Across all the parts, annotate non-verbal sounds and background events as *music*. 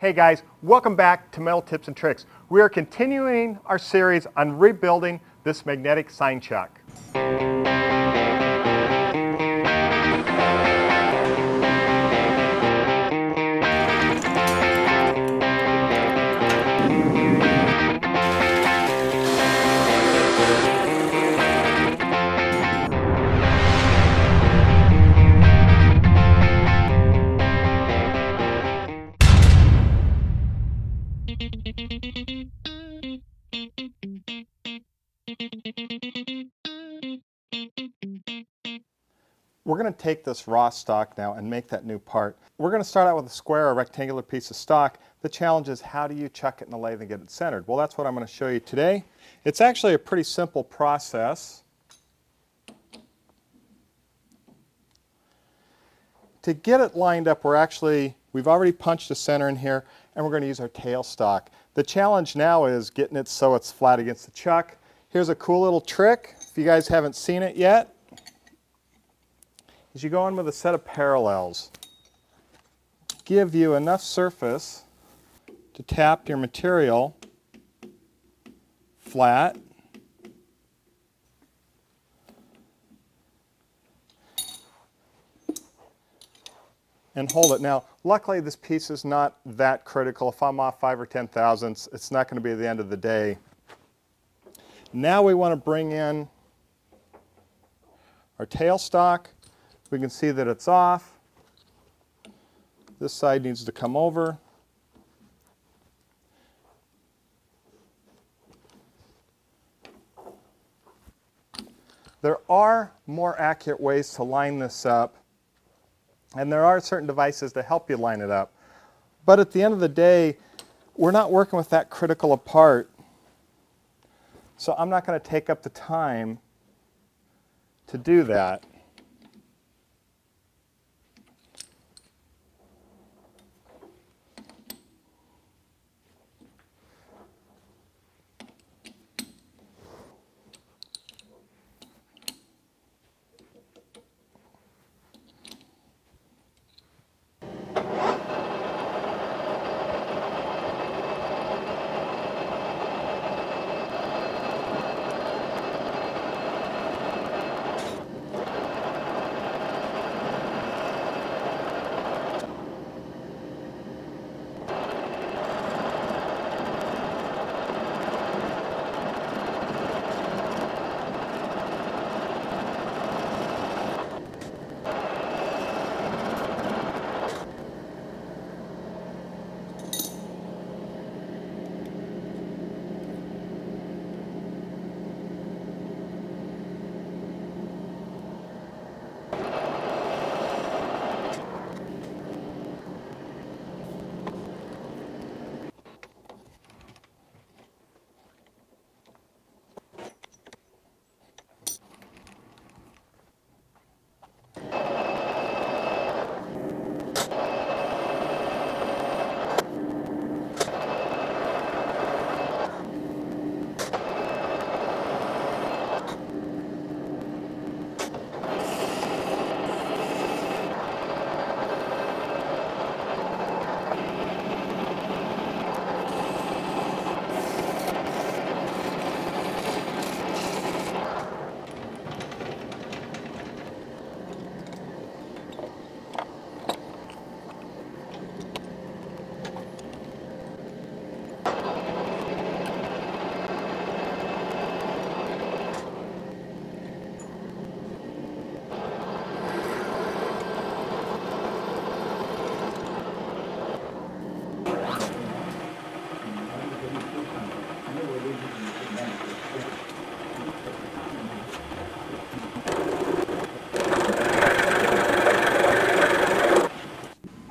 Hey guys, welcome back to Metal Tips and Tricks. We are continuing our series on rebuilding this magnetic sine chuck. We're going to take this raw stock now and make that new part. We're going to start out with a square or rectangular piece of stock. The challenge is how do you chuck it in the lathe and get it centered? Well, that's what I'm going to show you today. It's actually a pretty simple process. To get it lined up, we're actually, we've already punched a center in here, and we're going to use our tail stock. The challenge now is getting it so it's flat against the chuck. Here's a cool little trick. If you guys haven't seen it yet, is you go in with a set of parallels. Give you enough surface to tap your material flat. And hold it. Now, luckily this piece is not that critical. If I'm off five or ten thousandths, it's not going to be the end of the day. Now we want to bring in our tailstock we can see that it's off. This side needs to come over. There are more accurate ways to line this up, and there are certain devices to help you line it up. But at the end of the day, we're not working with that critical a part, so I'm not going to take up the time to do that.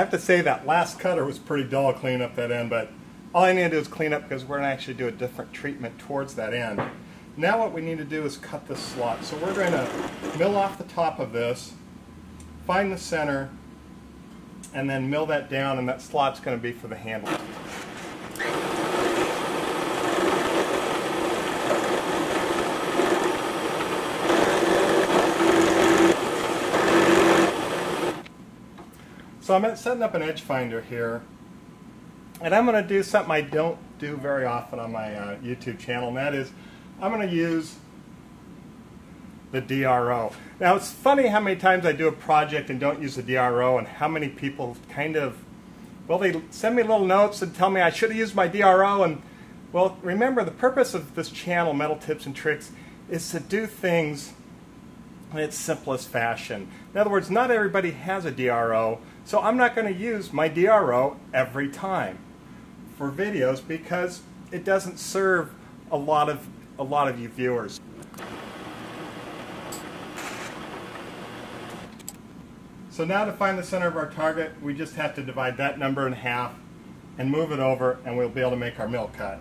Have to say that last cutter was pretty dull cleaning up that end, but all I need to do is clean up because we're going to actually do a different treatment towards that end. Now what we need to do is cut this slot. So we're going to mill off the top of this, find the center, and then mill that down, and that slot's going to be for the handle. So I'm setting up an edge finder here. And I'm going to do something I don't do very often on my uh, YouTube channel, and that is I'm going to use the DRO. Now it's funny how many times I do a project and don't use the DRO and how many people kind of, well they send me little notes and tell me I should have used my DRO and well remember the purpose of this channel, Metal Tips and Tricks, is to do things in its simplest fashion. In other words, not everybody has a DRO, so I'm not going to use my DRO every time for videos because it doesn't serve a lot of a lot of you viewers. So now to find the center of our target, we just have to divide that number in half and move it over and we'll be able to make our mill cut.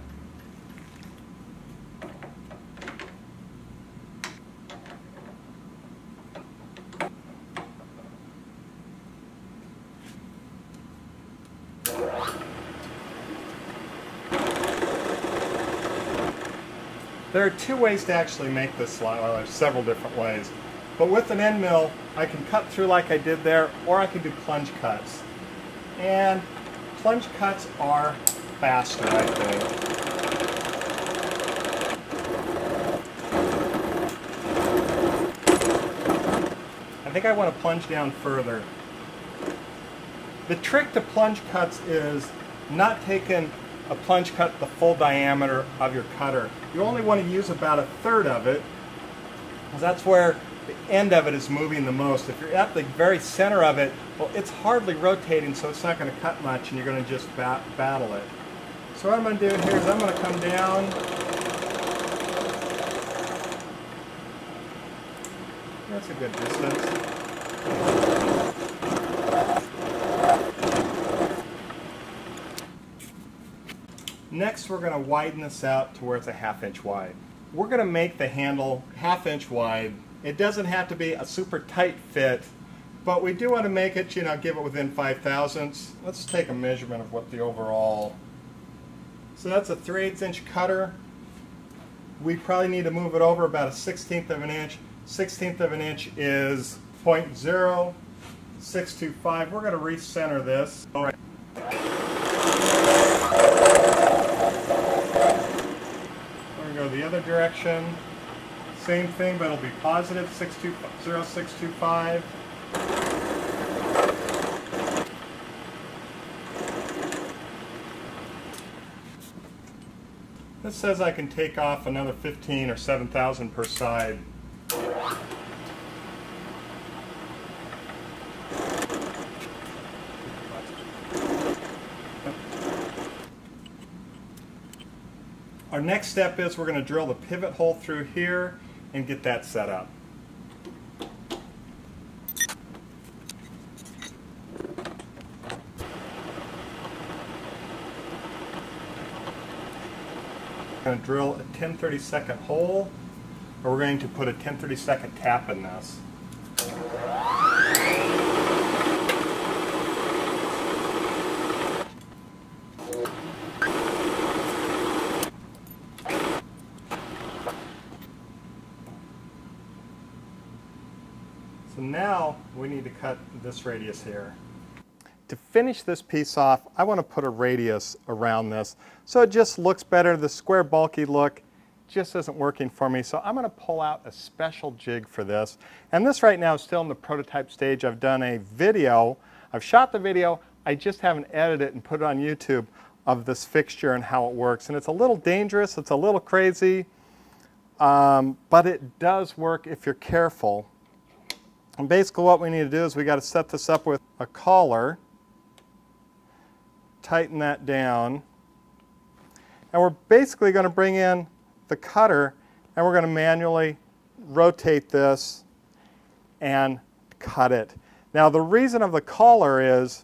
There are two ways to actually make this slide. Well, there's several different ways. But with an end mill, I can cut through like I did there, or I can do plunge cuts. And plunge cuts are faster, I think. I think I want to plunge down further. The trick to plunge cuts is not taking a plunge cut the full diameter of your cutter. You only want to use about a third of it, because that's where the end of it is moving the most. If you're at the very center of it, well, it's hardly rotating, so it's not going to cut much, and you're going to just bat battle it. So what I'm going to do here is I'm going to come down. That's a good distance. Next, we're going to widen this out to where it's a half inch wide. We're going to make the handle half inch wide. It doesn't have to be a super tight fit, but we do want to make it, you know, give it within 5 thousandths. Let's take a measurement of what the overall... So that's a 3 8 inch cutter. We probably need to move it over about a 16th of an inch. 16th of an inch is 0.0625. We're going to recenter this. All right. The other direction. Same thing, but it'll be positive 0625. This says I can take off another 15 or 7,000 per side. Our next step is we're going to drill the pivot hole through here and get that set up. We're going to drill a 1032nd hole, or we're going to put a 1032nd tap in this. So now we need to cut this radius here. To finish this piece off, I want to put a radius around this so it just looks better. The square bulky look just isn't working for me. So I'm going to pull out a special jig for this. And this right now is still in the prototype stage. I've done a video. I've shot the video. I just haven't edited it and put it on YouTube of this fixture and how it works. And it's a little dangerous. It's a little crazy. Um, but it does work if you're careful. And basically what we need to do is we got to set this up with a collar, tighten that down, and we're basically going to bring in the cutter and we're going to manually rotate this and cut it. Now the reason of the collar is,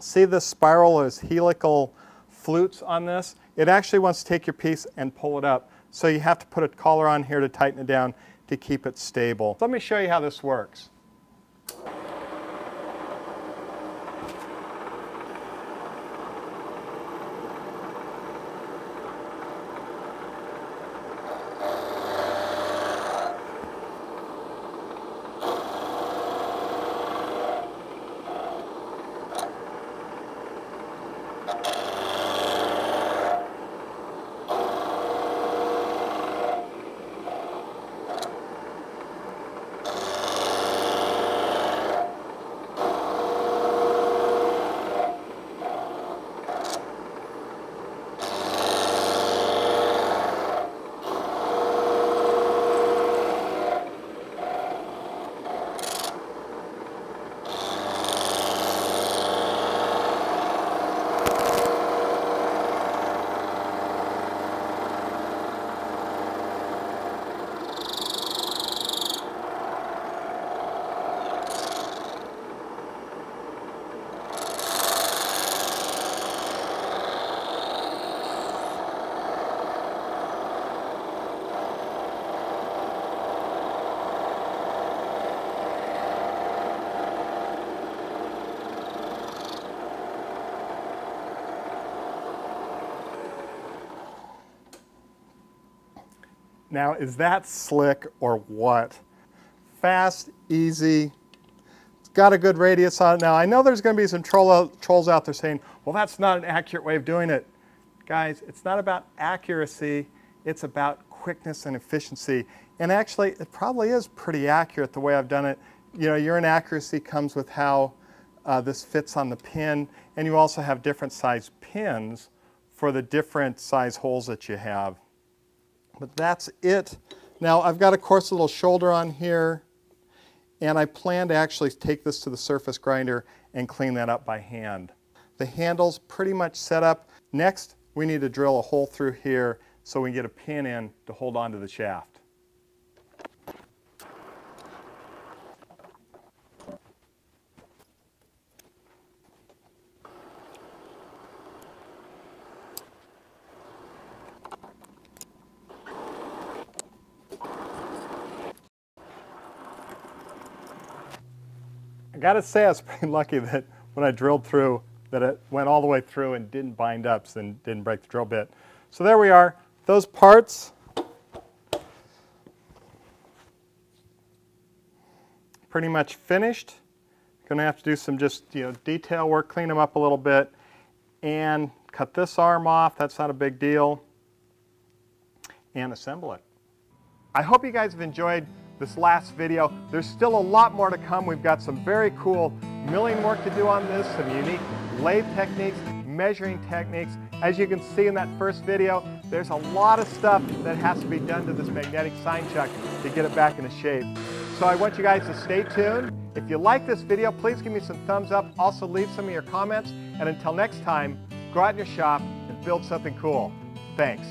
see this spiral is helical flutes on this? It actually wants to take your piece and pull it up. So you have to put a collar on here to tighten it down to keep it stable. Let me show you how this works. Now, is that slick or what? Fast, easy, it's got a good radius on it. Now, I know there's going to be some troll out, trolls out there saying, well, that's not an accurate way of doing it. Guys, it's not about accuracy, it's about quickness and efficiency. And actually, it probably is pretty accurate the way I've done it. You know, your inaccuracy comes with how uh, this fits on the pin, and you also have different size pins for the different size holes that you have. But that's it. Now I've got of course a little shoulder on here and I plan to actually take this to the surface grinder and clean that up by hand. The handle's pretty much set up. Next we need to drill a hole through here so we can get a pin in to hold on to the shaft. I gotta say I was *laughs* pretty lucky that when I drilled through that it went all the way through and didn't bind up and didn't break the drill bit. So there we are. Those parts pretty much finished. To have to do some just you know detail work, clean them up a little bit, and cut this arm off. That's not a big deal. And assemble it. I hope you guys have enjoyed this last video. There's still a lot more to come. We've got some very cool milling work to do on this, some unique lathe techniques, measuring techniques. As you can see in that first video, there's a lot of stuff that has to be done to this magnetic sine chuck to get it back into shape. So I want you guys to stay tuned. If you like this video, please give me some thumbs up. Also leave some of your comments. And until next time, go out in your shop and build something cool. Thanks.